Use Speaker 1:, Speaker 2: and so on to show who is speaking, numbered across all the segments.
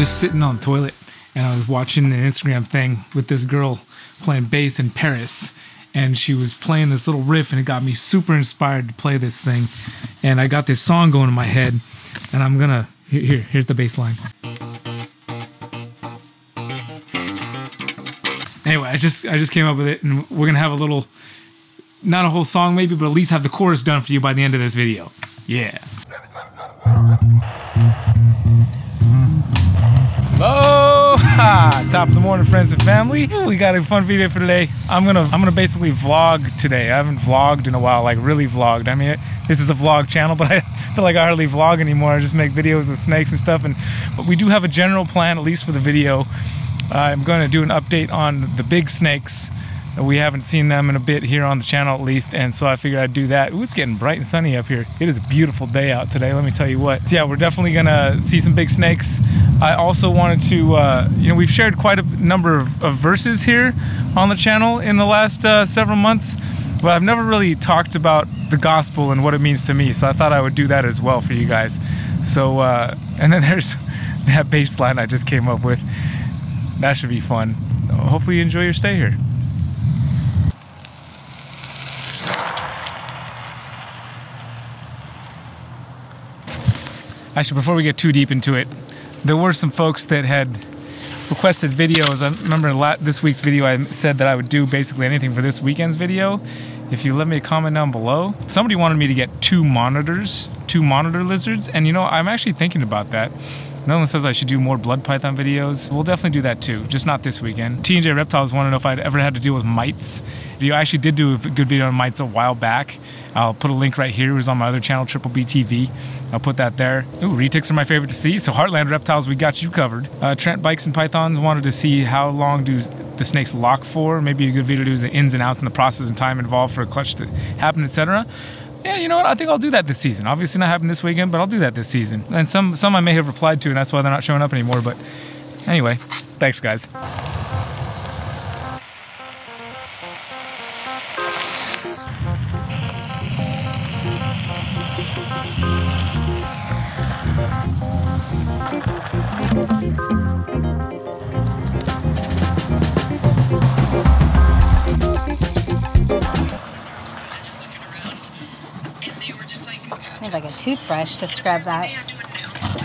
Speaker 1: just sitting on the toilet and I was watching an Instagram thing with this girl playing bass in Paris. And she was playing this little riff, and it got me super inspired to play this thing. And I got this song going in my head, and I'm gonna here here's the bass line. Anyway, I just I just came up with it, and we're gonna have a little, not a whole song maybe, but at least have the chorus done for you by the end of this video. Yeah. Aloha! Top of the morning, friends and family. Hmm. We got a fun video for today. I'm gonna I'm gonna basically vlog today. I haven't vlogged in a while, like really vlogged. I mean, this is a vlog channel, but I feel like I hardly vlog anymore. I just make videos with snakes and stuff. And but we do have a general plan, at least for the video. I'm going to do an update on the big snakes we haven't seen them in a bit here on the channel at least, and so I figured I'd do that. Ooh, it's getting bright and sunny up here. It is a beautiful day out today, let me tell you what. So yeah, we're definitely gonna see some big snakes. I also wanted to, uh, you know, we've shared quite a number of, of, verses here on the channel in the last uh, several months, but I've never really talked about the gospel and what it means to me, so I thought I would do that as well for you guys. So, uh, and then there's that bass line I just came up with. That should be fun. Hopefully you enjoy your stay here. Actually, before we get too deep into it, there were some folks that had requested videos. I remember this week's video I said that I would do basically anything for this weekend's video. If you let me a comment down below. Somebody wanted me to get two monitors, two monitor lizards, and you know, I'm actually thinking about that. No one says I should do more blood python videos. We'll definitely do that too, just not this weekend. T&J Reptiles want to know if I'd ever had to deal with mites. You actually did do a good video on mites a while back. I'll put a link right here. It was on my other channel, Triple B TV. I'll put that there. Ooh, retics are my favorite to see. So Heartland Reptiles, we got you covered. Uh, Trent Bikes and Pythons wanted to see how long do the snakes lock for. Maybe a good video to do is the ins and outs and the process and time involved for a clutch to happen, etc yeah, you know what? I think I'll do that this season. Obviously not happening this weekend, but I'll do that this season. And some some I may have replied to, and that's why they're not showing up anymore. But anyway, thanks, guys.
Speaker 2: Toothbrush to scrub that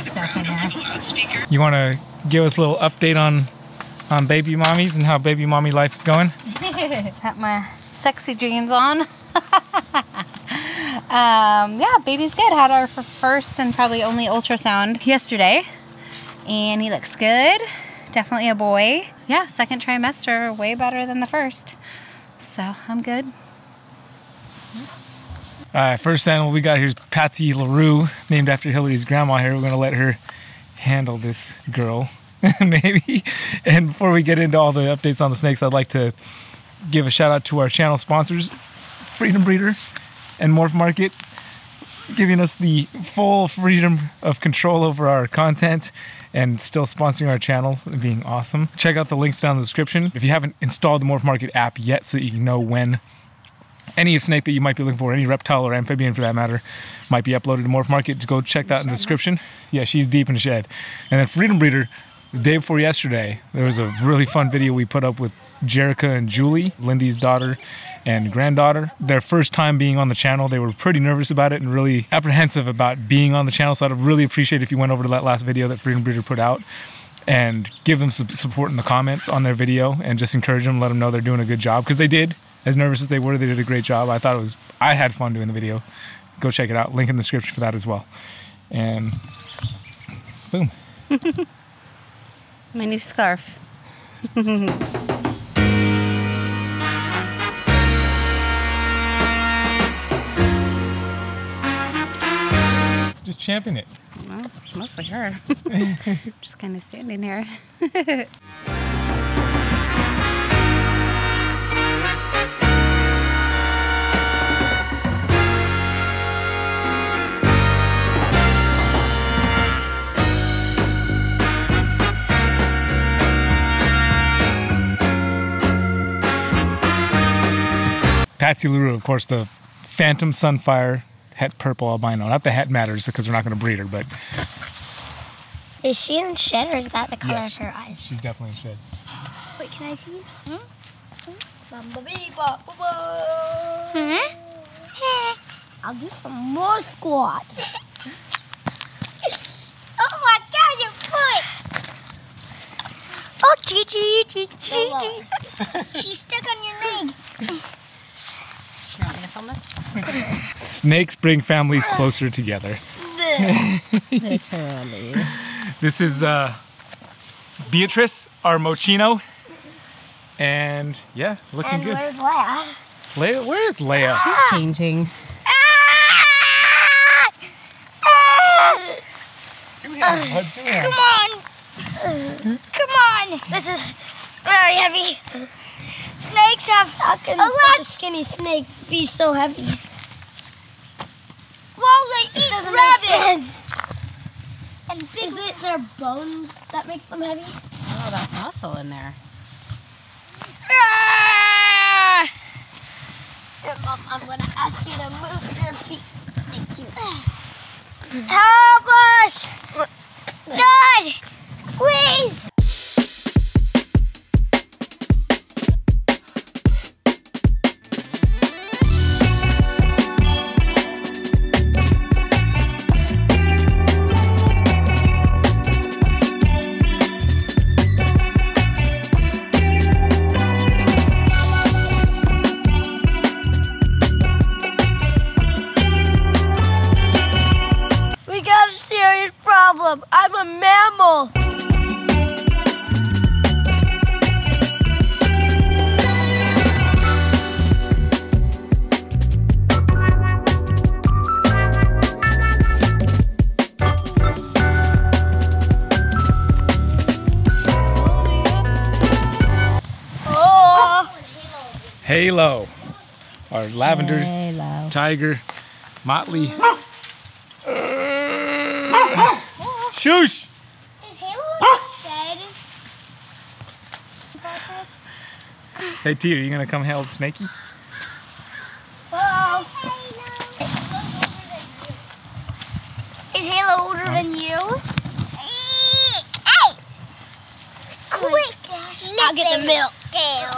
Speaker 2: stuff in there.
Speaker 1: You want to give us a little update on on baby mommies and how baby mommy life is going?
Speaker 2: Got my sexy jeans on. um, yeah, baby's good. Had our first and probably only ultrasound yesterday. And he looks good. Definitely a boy. Yeah, second trimester, way better than the first. So I'm good.
Speaker 1: All right, first animal we got here is Patsy LaRue, named after Hillary's grandma here. We're gonna let her handle this girl, maybe. And before we get into all the updates on the snakes, I'd like to give a shout out to our channel sponsors, Freedom Breeder and Morph Market, giving us the full freedom of control over our content and still sponsoring our channel, being awesome. Check out the links down in the description. If you haven't installed the Morph Market app yet so that you can know when any snake that you might be looking for, any reptile or amphibian for that matter, might be uploaded to Morph Market. Just go check that in the description. Yeah, she's deep in the shed. And then Freedom Breeder, the day before yesterday, there was a really fun video we put up with Jerica and Julie, Lindy's daughter and granddaughter. Their first time being on the channel, they were pretty nervous about it and really apprehensive about being on the channel. So I'd really appreciate if you went over to that last video that Freedom Breeder put out and give them some support in the comments on their video and just encourage them, let them know they're doing a good job because they did as nervous as they were, they did a great job. I thought it was, I had fun doing the video. Go check it out. Link in the description for that as well. And boom.
Speaker 2: My new scarf.
Speaker 1: Just champing it.
Speaker 2: Well, it's mostly her. Just kind of standing here.
Speaker 1: Patsy LaRue, of course, the Phantom Sunfire Het Purple Albino. Not the het matters because we're not going to breed her, but
Speaker 3: Is she in shed or is that the color
Speaker 1: Yes.
Speaker 3: of her eyes?
Speaker 1: She's definitely in shed.
Speaker 3: Wait, can I see? Hmm? I'll do some more squats. oh my god, your foot! Oh, Chi Chi, Chi Chi, Chi. She's stuck on your leg.
Speaker 2: You want me to film this?
Speaker 1: Snakes bring families closer together.
Speaker 2: Literally.
Speaker 1: This is uh, Beatrice, our mochino. And yeah, looking
Speaker 3: And
Speaker 1: good.
Speaker 3: where's Leia?
Speaker 1: Leia, where is Leia?
Speaker 2: She's changing.
Speaker 1: Two hands, bud, two hands.
Speaker 3: Come on! Come on! This is very heavy. Snakes have How can
Speaker 2: a
Speaker 3: such
Speaker 2: lot-
Speaker 3: a skinny snake be so heavy?
Speaker 2: Well, they
Speaker 3: It doesn't make sense. And is it their bones that makes them heavy?
Speaker 2: Oh, that muscle in there. Ah!
Speaker 3: Here, Mom, I'm gonna ask you to move your feet. Thank you. Help us! God! Please!
Speaker 1: Halo, our lavender
Speaker 2: Hello.
Speaker 1: tiger, Motley. Shush!
Speaker 3: Is Halo shed?
Speaker 1: Hey T, are you gonna come help Snakey?
Speaker 3: Hello. Is Halo older than you? Hey! Quick! I'll get the milk. Scales.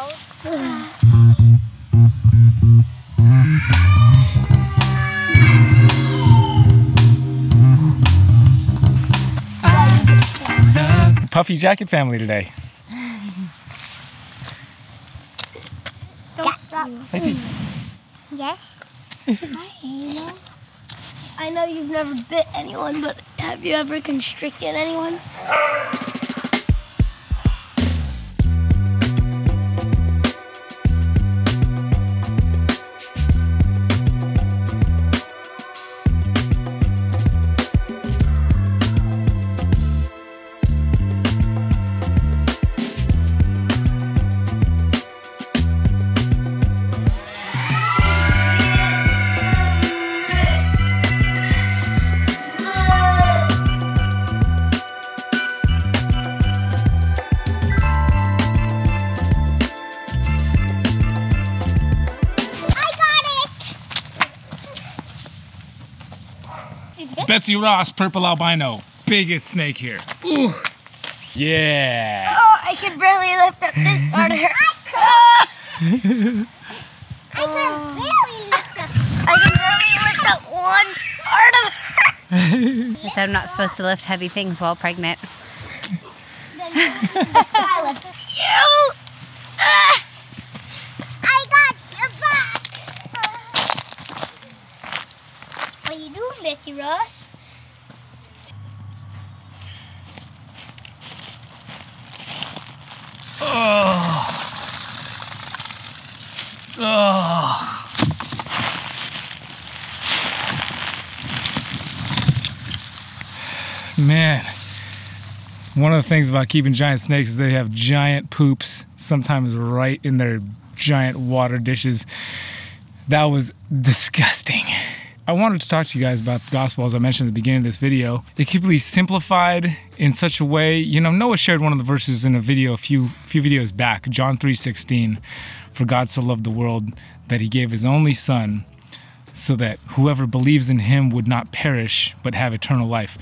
Speaker 1: Puffy jacket family today. Hey T.
Speaker 3: Yes. I know you've never bit anyone, but have you ever constricted anyone?
Speaker 1: Betsy Ross, purple albino, biggest snake here. Ooh. Yeah.
Speaker 3: Oh, I can barely lift up this part of her. I can barely lift up. I can barely lift up one part of her.
Speaker 2: I said I'm not supposed to lift heavy things while pregnant.
Speaker 3: I lift you. Ah! I got your back. What are you doing, Betsy Ross?
Speaker 1: Oh. Man, one of the things about keeping giant snakes is they have giant poops, sometimes right in their giant water dishes. That was disgusting. I wanted to talk to you guys about the gospel as I mentioned at the beginning of this video. It could be simplified in such a way, you know, Noah shared one of the verses in a video a few few videos back, John 3:16, for God so loved the world that he gave his only son so that whoever believes in him would not perish but have eternal life.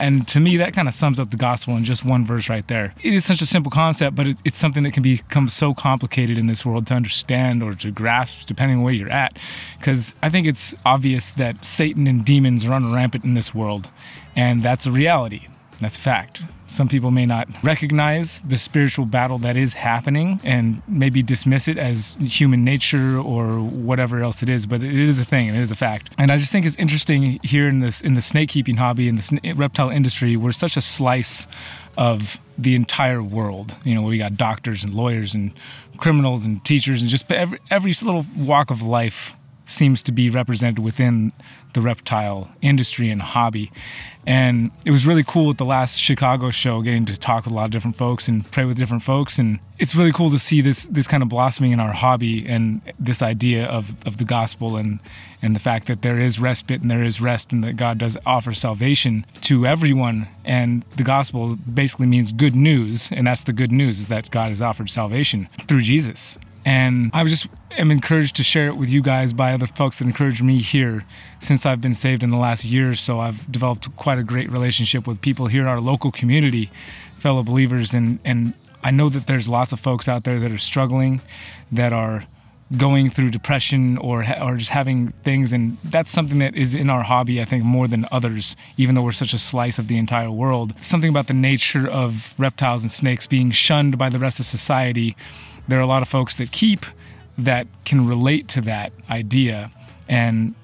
Speaker 1: And to me, that kind of sums up the gospel in just one verse right there. It is such a simple concept, but it, it's something that can become so complicated in this world to understand or to grasp, depending on where you're at. Because I think it's obvious that Satan and demons run rampant in this world, and that's a reality. That's a fact. Some people may not recognize the spiritual battle that is happening and maybe dismiss it as human nature or whatever else it is, but it is a thing and it is a fact. And I just think it's interesting here in this in the snake keeping hobby in the reptile industry, we're such a slice of the entire world. You know, we got doctors and lawyers and criminals and teachers and just every every little walk of life seems to be represented within the reptile industry and hobby. And it was really cool at the last Chicago show getting to talk with a lot of different folks and pray with different folks. And it's really cool to see this this kind of blossoming in our hobby and this idea of, of the gospel and and the fact that there is respite and there is rest and that God does offer salvation to everyone. And the gospel basically means good news, and that's the good news is that God has offered salvation through Jesus. And I was just am encouraged to share it with you guys by other folks that encourage me here. Since I've been saved in the last year or so, I've developed quite a great relationship with people here in our local community, fellow believers, and and I know that there's lots of folks out there that are struggling, that are going through depression or or just having things. And that's something that is in our hobby I think more than others even though we're such a slice of the entire world. Something about the nature of reptiles and snakes being shunned by the rest of society there are a lot of folks that keep that can relate to that idea. And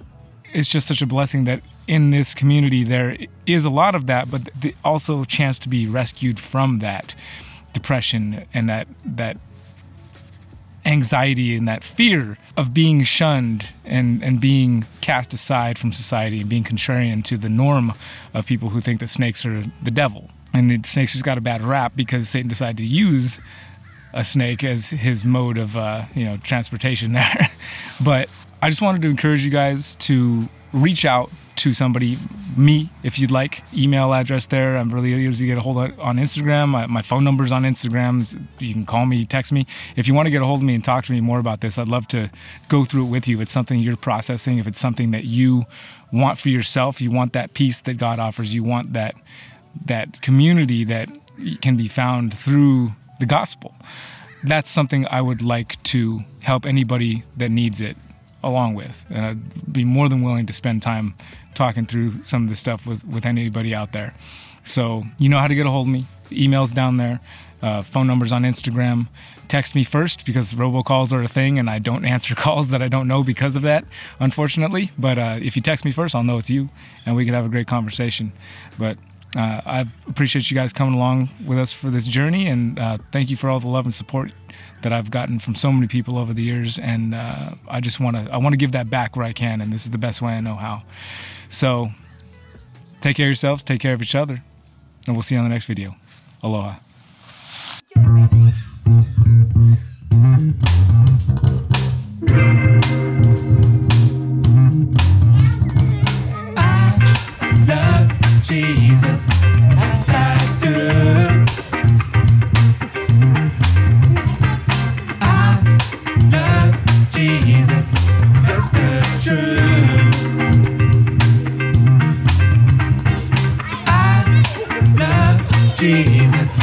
Speaker 1: it's just such a blessing that in this community there is a lot of that, but also a chance to be rescued from that depression and that that anxiety and that fear of being shunned and, and being cast aside from society and being contrarian to the norm of people who think that snakes are the devil. And snakes just got a bad rap because Satan decided to use a snake as his mode of uh, you know transportation there. but I just wanted to encourage you guys to reach out to somebody, me, if you'd like. Email address there. I'm really easy to get a hold of on Instagram. My, my phone number's on Instagram. You can call me, text me. If you want to get a hold of me and talk to me more about this, I'd love to go through it with you. If it's something you're processing, if it's something that you want for yourself, you want that peace that God offers, you want that that community that can be found through the gospel. That's something I would like to help anybody that needs it along with. And I'd be more than willing to spend time talking through some of the stuff with, with anybody out there. So you know how to get a hold of me. The email's down there. Uh, phone numbers on Instagram. Text me first because robocalls are a thing, and I don't answer calls that I don't know because of that, unfortunately. But uh, if you text me first, I'll know it's you, and we can have a great conversation. But uh, I appreciate you guys coming along with us for this journey, and uh, thank you for all the love and support that I've gotten from so many people over the years. And uh, I just want to I want to give that back where I can, and this is the best way I know how. So take care of yourselves, take care of each other, and we'll see you on the next video. Aloha. Jesus.